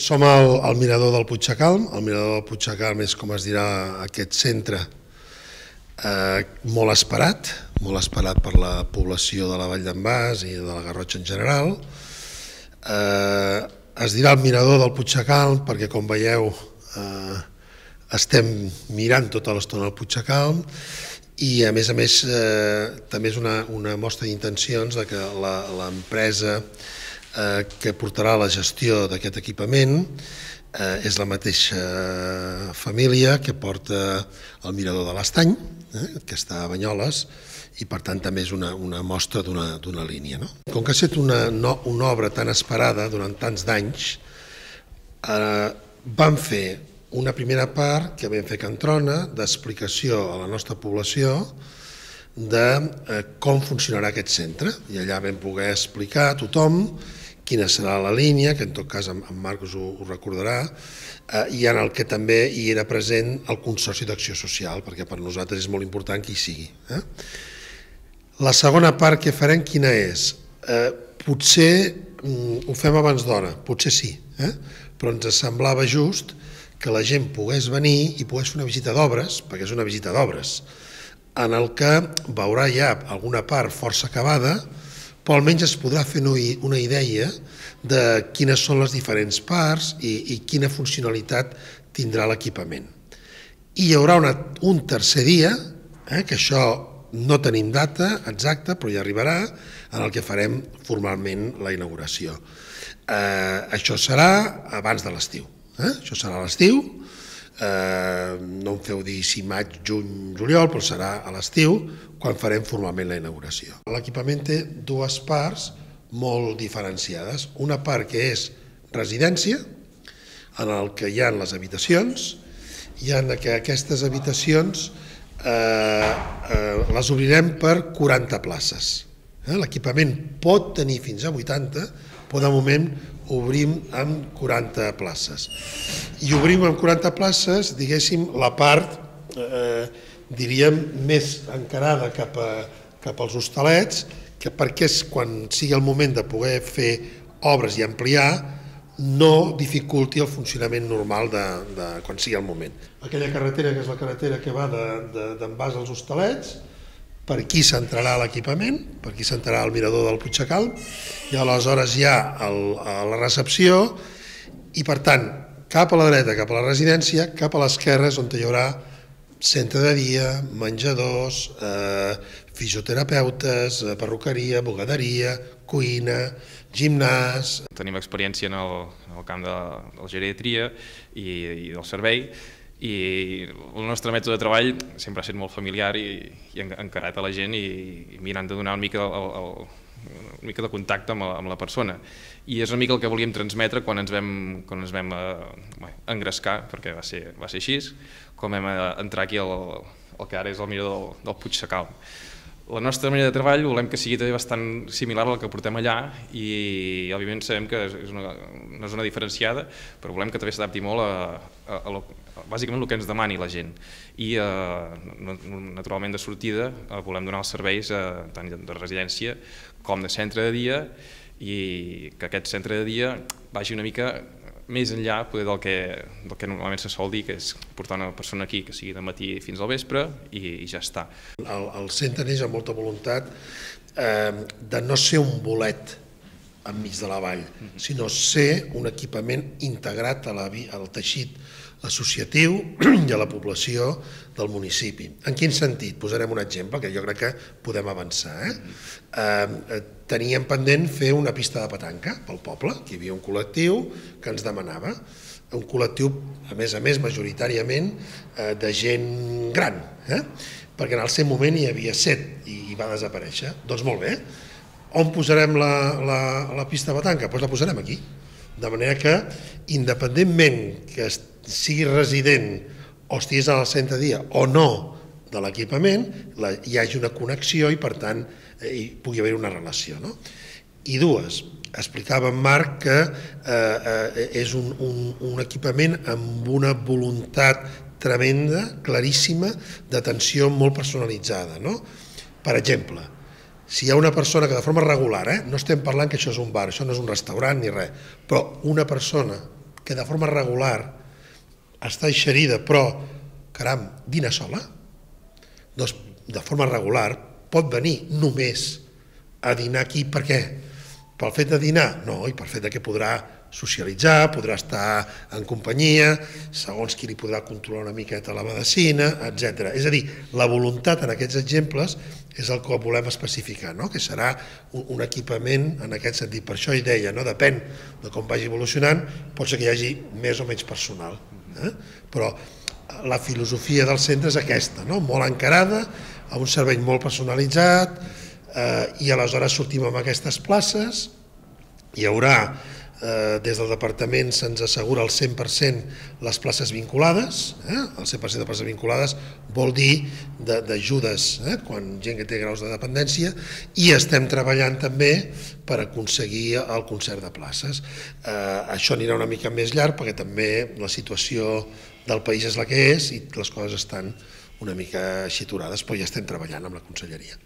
Som al, al Mirador del Puigcalm. El Mirador del Puigcalm és, com es dirà, aquest centre eh, molt esperat, molt esperat per la població de la Vall d'en Bas i de la Garrotxa en general. Eh, es dirà el Mirador del Puigcalm perquè, com veieu, eh, estem mirant tota l'estona el Puigcalm i a més a més eh, també és una, una mostra d'intencions de que l'empresa eh, que portarà la gestió d'aquest equipament eh, és la mateixa família que porta el mirador de l'Estany, eh, que està a Banyoles, i per tant també és una, una mostra d'una línia. No? Com que ha estat una, no, una obra tan esperada durant tants d'anys, eh, vam fer una primera part que vam fer Cantrona d'explicació a la nostra població de eh, com funcionarà aquest centre i allà vam poder explicar a tothom quina serà la línia, que en tot cas en, en Marc us ho, ho recordarà, eh, i en el que també hi era present el Consorci d'Acció Social, perquè per nosaltres és molt important que hi sigui. Eh? La segona part que farem quina és? Eh, potser mm, ho fem abans d'hora, potser sí, eh? però ens semblava just que la gent pogués venir i pogués fer una visita d'obres, perquè és una visita d'obres, en el que veurà ja alguna part força acabada, però almenys es podrà fer una idea de quines són les diferents parts i, i quina funcionalitat tindrà l'equipament. I hi haurà una, un tercer dia, eh, que això no tenim data exacta, però ja arribarà, en el que farem formalment la inauguració. Eh, això serà abans de l'estiu. Eh? Això serà l'estiu, eh, no em feu dir si maig, juny, juliol, però serà a l'estiu quan farem formalment la inauguració. L'equipament té dues parts molt diferenciades. Una part que és residència, en el que hi ha les habitacions, i en que aquestes habitacions eh, eh, les obrirem per 40 places. Eh? L'equipament pot tenir fins a 80, però de moment obrim amb 40 places. I obrim amb 40 places, diguéssim, la part, eh, diríem, més encarada cap, a, cap als hostalets, que perquè és quan sigui el moment de poder fer obres i ampliar, no dificulti el funcionament normal de, de quan sigui el moment. Aquella carretera que és la carretera que va d'en de, de, als hostalets, per aquí s'entrarà l'equipament, per aquí s'entrarà el mirador del Puigsecal, i aleshores hi ha el, la recepció, i per tant, cap a la dreta, cap a la residència, cap a l'esquerra és on hi haurà centre de dia, menjadors, eh, fisioterapeutes, eh, perruqueria, bugaderia, cuina, gimnàs... Tenim experiència en el, en el camp de, de la geriatria i, i del servei i el nostre mètode de treball sempre ha estat molt familiar i, i encarat a la gent i, i mirant de donar una mica, el, el, una mica de contacte amb la, amb la persona. I és una mica el que volíem transmetre quan ens vam, quan ens vam eh, engrescar, perquè va ser, va ser així, com vam eh, entrar aquí al, el que ara és el mirador del, del Puig Sacal. La nostra manera de treball volem que sigui també bastant similar al que portem allà i òbviament sabem que és una, una zona diferenciada, però volem que també s'adapti molt a, a, a, a, bàsicament el que ens demani la gent. I eh, naturalment de sortida eh, volem donar els serveis eh, tant de residència com de centre de dia i que aquest centre de dia vagi una mica més enllà poder del que, del que normalment se sol dir, que és portar una persona aquí que sigui de matí fins al vespre i, i ja està. El, el centre neix amb molta voluntat eh, de no ser un bolet enmig de la vall, mm -hmm. sinó ser un equipament integrat a la, al teixit associatiu i a la població del municipi. En quin sentit? Posarem un exemple que jo crec que podem avançar. Eh? Eh, teníem pendent fer una pista de petanca pel poble, que hi havia un col·lectiu que ens demanava, un col·lectiu, a més a més, majoritàriament eh, de gent gran, eh? perquè en el seu moment hi havia set i, i va desaparèixer. Doncs molt bé, on posarem la, la, la pista de petanca? Doncs pues la posarem aquí. De manera que, independentment que sigui resident o estigués al centre de dia o no de l'equipament, hi hagi una connexió i, per tant, eh, hi pugui haver una relació. No? I dues, explicava en Marc que eh, eh, és un, un, un equipament amb una voluntat tremenda, claríssima, d'atenció molt personalitzada. No? Per exemple, si hi ha una persona que de forma regular, eh, no estem parlant que això és un bar, això no és un restaurant ni res, però una persona que de forma regular està eixerida, però, caram, dina sola, doncs de forma regular pot venir només a dinar aquí, per què? Pel fet de dinar? No, i per fet de que podrà socialitzar, podrà estar en companyia, segons qui li podrà controlar una miqueta la medicina, etc. És a dir, la voluntat en aquests exemples és el que volem especificar, no? que serà un, equipament en aquest sentit. Per això hi deia, no? depèn de com vagi evolucionant, pot ser que hi hagi més o menys personal. Eh? Però la filosofia del centre és aquesta, no? molt encarada, a un servei molt personalitzat, eh, i aleshores sortim amb aquestes places, hi haurà eh, des del departament se'ns assegura el 100% les places vinculades, eh? el 100% de places vinculades vol dir d'ajudes, eh? quan gent que té graus de dependència, i estem treballant també per aconseguir el concert de places. Eh, això anirà una mica més llarg perquè també la situació del país és la que és i les coses estan una mica xiturades, però ja estem treballant amb la conselleria.